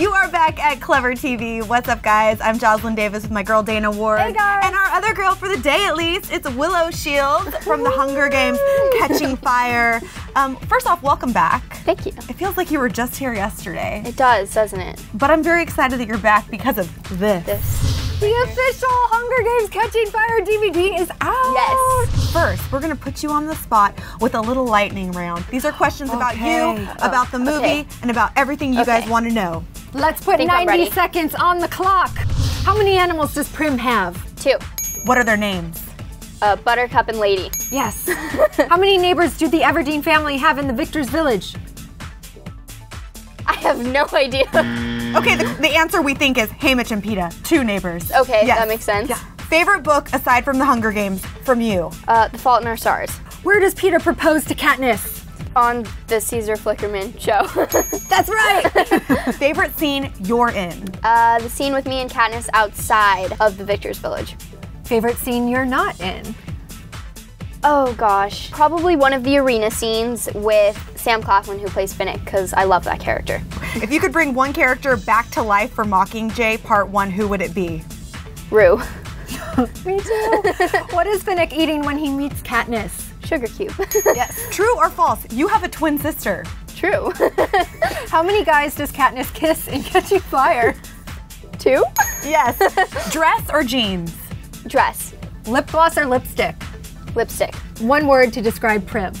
You are back at Clevver TV. What's up, guys? I'm Joslyn Davis with my girl Dana Ward. Hey, guys. And our other girl for the day, at least, it's Willow Shields from The Hunger Games Catching Fire. Um, first off, welcome back. Thank you. It feels like you were just here yesterday, It does, doesn't it? but I'm very excited that you're back because of this. This. The official Hunger Games Catching Fire DVD is out. Yes. First, we're going to put you on the spot with a little lightning round. These are questions about you, Okay. about the movie, okay. and about everything you guys want to know. Let's put 90 seconds on the clock. How many animals does Prim have? Two. What are their names? Uh, Buttercup and Lady. Yes. How many neighbors do the Everdeen family have in the Victor's Village? I have no idea. Okay, the, the answer we think is Haymitch and Peeta, two neighbors. Okay, Yes. that makes sense. Favorite book aside from The Hunger Games from you? Uh, the Fault in Our Stars. Where does Peeta propose to Katniss? On the Caesar Flickerman show. That's right. Favorite scene you're in? uh, the scene with me and Katniss outside of the Victor's Village. Favorite scene you're not in? Oh gosh. Probably one of the arena scenes with Sam Claflin who plays Finnick because I love that character. If you could bring one character back to life for Mockingjay Part 1, who would it be? Rue. Me too. what is Finnick eating when he meets Katniss? Sugar Cube. Yes. True or false? You have a twin sister. True. How many guys does Katniss kiss in Catching Fire? Two? Yes. Dress or jeans? Dress. Lip gloss or lipstick? Lipstick. One word to describe Prim.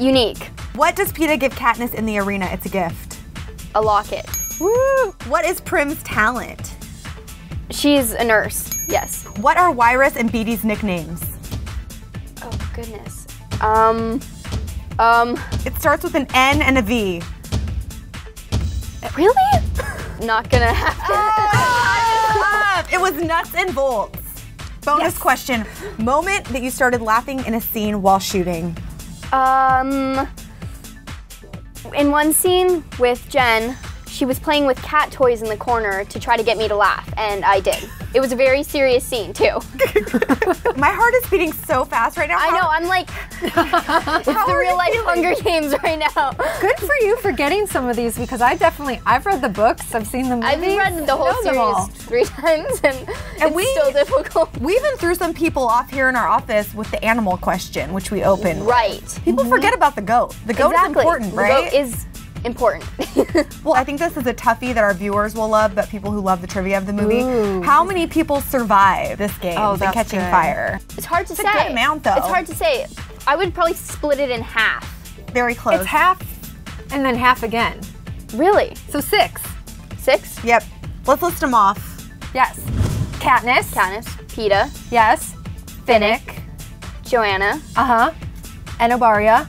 Unique. What does Peeta give Katniss in the arena? It's a gift. A locket. Woo! What is Prim's talent? She's a nurse. Yes. What are Wiress and Beetee's nicknames? Goodness. Um. Um. It starts with an N and a V. Really? Not gonna happen. Ah, it was nuts and bolts. Bonus Yes. question. Moment that you started laughing in a scene while shooting. Um. In one scene with Jen, she was playing with cat toys in the corner to try to get me to laugh, and I did. It was a very serious scene too. My heart is beating so fast right now. I know. I'm like, it's the real life feeling? Hunger Games right now. Good for you for getting some of these because I definitely I've read the books, I've seen the movies. I've read the whole know them all. series three times, and, it's we- still difficult. We even threw some people off here in our office with the animal question, which we opened. Right. People mm-hmm. forget about the goat. The goat exactly. is important, The right? goat is important. well, I think this is a toughie that our viewers will love, but people who love the trivia of the movie. Ooh. How many people survive this game, Oh, The that's Catching good. Fire? it's hard to It's a say. good amount, though. It's hard to say. I would probably split it in half. Very close. It's half and then half again. Really? So six. Six? Yep. Let's list them off. Yes. Katniss. Katniss, Peeta, Yes. Finnick. Johanna, Uh-huh. Enobaria.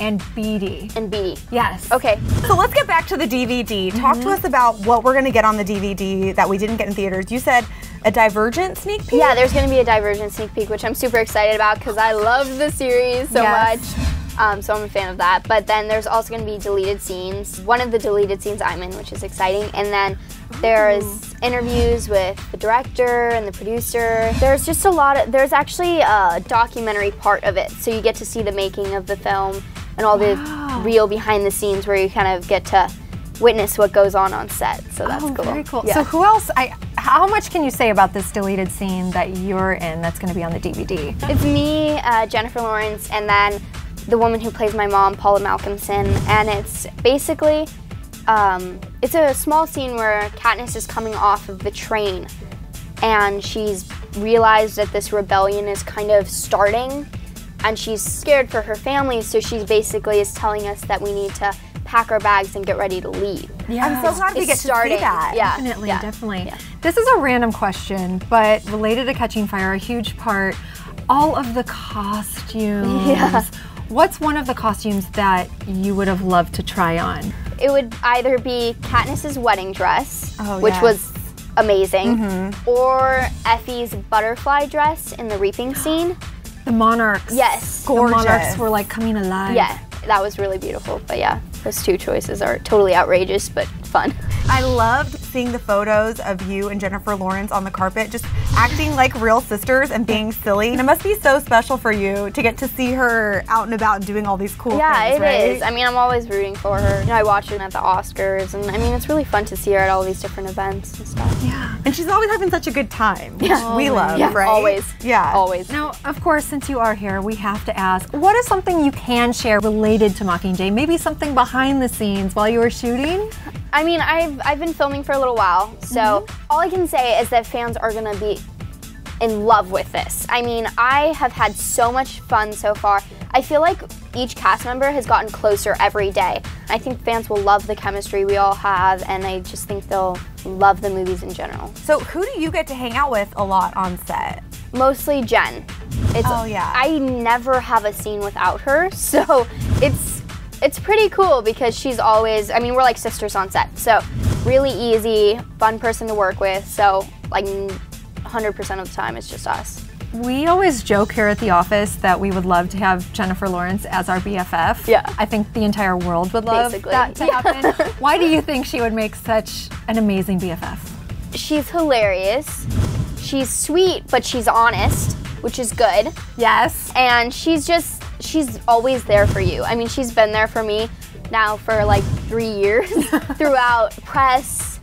And Beetee. and Beetee. Yes. Okay. So let's get back to the DVD. Talk to us about what we're going to get on the DVD that we didn't get in theaters. You said a Divergent sneak peek? Yeah, there's going to be a Divergent sneak peek, which I'm super excited about because I love the series so Yes. much. Um, so I'm a fan of that. But then there's also going to be deleted scenes. One of the deleted scenes I'm in, which is exciting. And then there's interviews with the director and the producer. There's just a lot of, there's actually a documentary part of it. So you get to see the making of the film and all the real behind the scenes where you kind of get to witness what goes on on set. So that's Oh, cool. very cool. Yeah. So who else? I. How much can you say about this deleted scene that you're in that's going to be on the DVD? It's me, uh, Jennifer Lawrence, and then the woman who plays my mom, Paula Malcomson, and it's basically um, it's a small scene where Katniss is coming off of the train, and she's realized that this rebellion is kind of starting, and she's scared for her family, so she basically is telling us that we need to pack our bags and get ready to leave. Yeah. I'm so glad we get starting. to see that. Yeah, Definitely, yeah. definitely. This is a random question, but related to Catching Fire, a huge part. All of the costumes. Yeah. What's one of the costumes that you would have loved to try on? It would either be Katniss's wedding dress, Oh, which yes. was amazing, mm-hmm. or Effie's butterfly dress in the reaping scene. The monarchs. Yes. Gorgeous. The monarchs were like coming alive. Yeah, that was really beautiful. But yeah, those two choices are totally outrageous but fun. I loved seeing the photos of you and Jennifer Lawrence on the carpet, just acting like real sisters and being silly. And it must be so special for you to get to see her out and about doing all these cool Yeah, things, it right? is. I mean, I'm always rooting for her. You know, I watch her at the Oscars, and I mean, it's really fun to see her at all these different events and stuff. yeah. And she's always having such a good time, which we love, Yeah, right? always. Yeah. Always. Now, of course, since you are here, we have to ask what is something you can share related to Mockingjay? Maybe something behind the scenes while you were shooting? I mean, I've I've been filming for a little while, so mm-hmm. all I can say is that fans are gonna be in love with this. I mean, I have had so much fun so far. I feel like each cast member has gotten closer every day. I think fans will love the chemistry we all have, and I just think they'll love the movies in general. So who do you get to hang out with a lot on set? Mostly Jen. It's, Oh, yeah. I never have a scene without her, so it's it's pretty cool because she's always. I mean, we're like sisters on set, so really easy, fun person to work with. So like, 100% of the time, it's just us. We always joke here at the office that we would love to have Jennifer Lawrence as our BFF. Yeah. I think the entire world would love Basically. that to happen. Why do you think she would make such an amazing BFF? She's hilarious. She's sweet, but she's honest, which is good. Yes. and she's just she's always there for you. I mean, she's been there for me now for like three years throughout press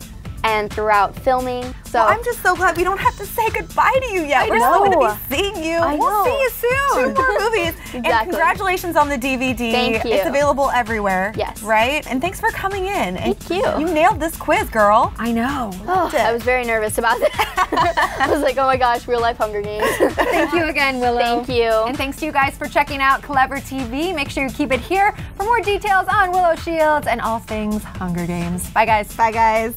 and throughout filming. So Well, I'm just so glad we don't have to say goodbye to you yet. I We're still going to be seeing you. I we'll know. see you soon. Two more movies. And Exactly. congratulations on the DVD. Thank you. It's available everywhere. Yes. Right? And thanks for coming in. And Thank you. You nailed this quiz, girl. I know. Oh. I was very nervous about that. I was like, oh my gosh, real life Hunger Games. Thank you again, Willow. Thank you. And thanks to you guys for checking out Clevver TV. Make sure you keep it here for more details on Willow Shields and all things Hunger Games. Bye, guys. Bye, guys.